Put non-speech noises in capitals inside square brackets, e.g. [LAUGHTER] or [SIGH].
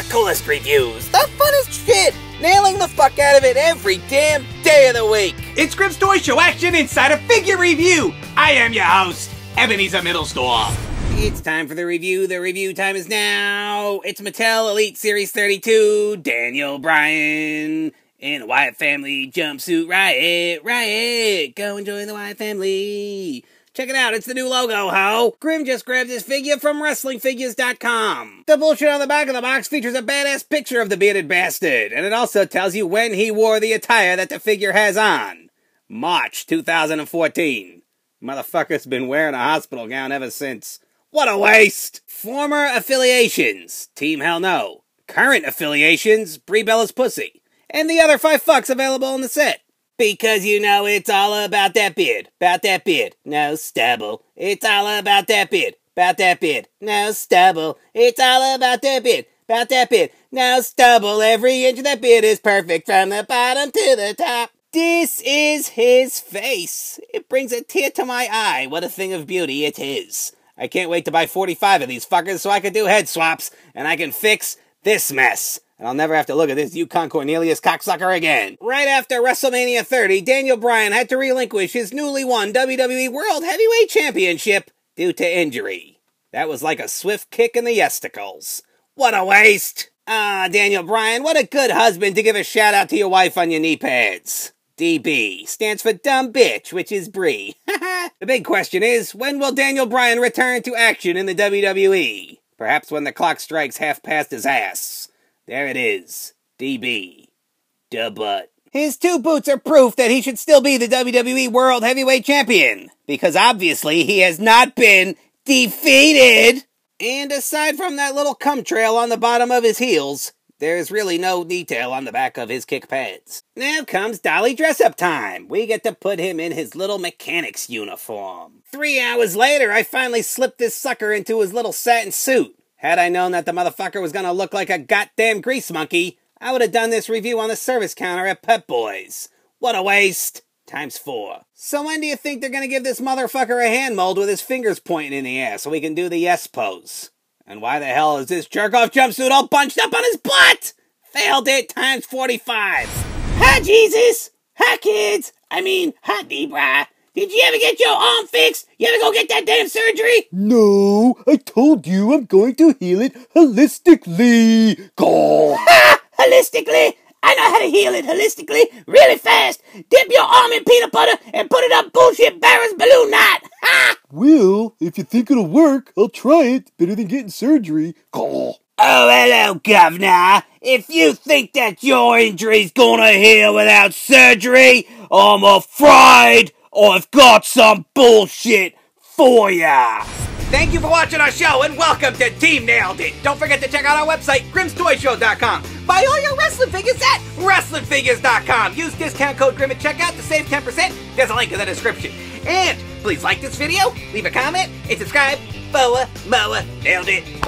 the coolest reviews, the funnest shit, nailing the fuck out of it every damn day of the week. It's Grim's Toy Show action insider figure review. I am your host, Ebenezer Mittelsdorf. It's time for the review. The review time is now. It's Mattel Elite Series 32, Daniel Bryan. In the Wyatt Family jumpsuit riot, riot. Go enjoy the Wyatt Family. Check it out, it's the new logo, ho! Grim just grabbed his figure from WrestlingFigures.com. The bullshit on the back of the box features a badass picture of the bearded bastard, and it also tells you when he wore the attire that the figure has on. March 2014. Motherfucker's been wearing a hospital gown ever since. What a waste! Former affiliations, Team Hell No. Current affiliations, Brie Bella's Pussy. And the other five fucks available in the set. Because you know it's all about that beard, about that beard, no stubble. It's all about that beard, about that beard, no stubble. It's all about that beard, about that beard, no stubble. Every inch of that beard is perfect from the bottom to the top. This is his face. It brings a tear to my eye. What a thing of beauty it is. I can't wait to buy 45 of these fuckers so I can do head swaps and I can fix this mess and I'll never have to look at this Yukon Cornelius cocksucker again. Right after WrestleMania 30, Daniel Bryan had to relinquish his newly won WWE World Heavyweight Championship due to injury. That was like a swift kick in the yesticles. What a waste! Ah, Daniel Bryan, what a good husband to give a shout out to your wife on your knee pads. DB stands for dumb bitch, which is Brie. [LAUGHS] the big question is, when will Daniel Bryan return to action in the WWE? Perhaps when the clock strikes half past his ass. There it is. DB. Duh butt. His two boots are proof that he should still be the WWE World Heavyweight Champion. Because obviously he has not been defeated. And aside from that little cum trail on the bottom of his heels, there's really no detail on the back of his kick pads. Now comes Dolly dress up time. We get to put him in his little mechanic's uniform. Three hours later, I finally slipped this sucker into his little satin suit. Had I known that the motherfucker was gonna look like a goddamn grease monkey, I would have done this review on the service counter at Pep Boys. What a waste! Times four. So when do you think they're gonna give this motherfucker a hand mold with his fingers pointing in the air so we can do the yes pose? And why the hell is this jerk off jumpsuit all bunched up on his butt? Failed it times 45. Hi, Jesus! Hi, kids! I mean, hi, Debra. Did you ever get your arm fixed? You ever go get that damn surgery? No, I told you I'm going to heal it holistically. Go. Ha! Holistically? I know how to heal it holistically really fast. Dip your arm in peanut butter and put it up bullshit Barrett's balloon knot. Ha! Well, if you think it'll work, I'll try it. Better than getting surgery. Go. Oh, hello, Governor. If you think that your injury's gonna heal without surgery, I'm afraid I've got some bullshit for ya! Thank you for watching our show and welcome to Team Nailed It. Don't forget to check out our website, grimstoyshow.com. Buy all your wrestling figures at wrestlingfigures.com. Use discount code GRIM at checkout to save 10%. There's a link in the description. And please like this video, leave a comment, and subscribe for more Nailed It.